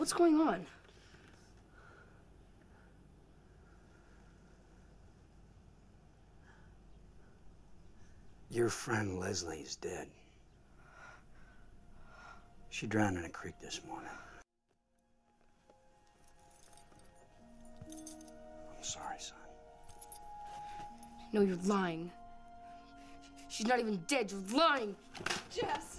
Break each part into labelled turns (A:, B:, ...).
A: What's going on?
B: Your friend Leslie is dead. She drowned in a creek this morning. I'm sorry, son.
A: No, you're lying. She's not even dead. You're lying. Jess.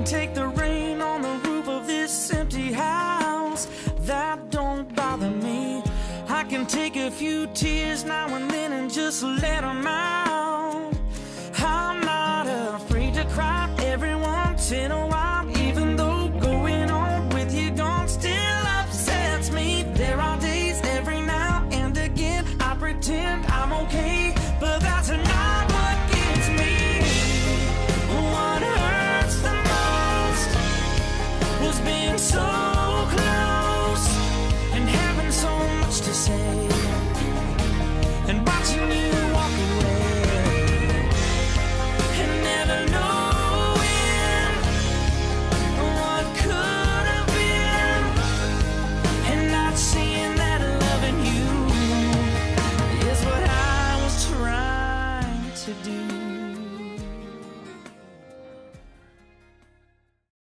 C: can take the rain on the roof of this empty house. That don't bother me. I can take a few tears now and then and just let them out. I'm not afraid to cry every once in a while, even though going on with you gone still upsets me. There are days every now and again I pretend I'm okay.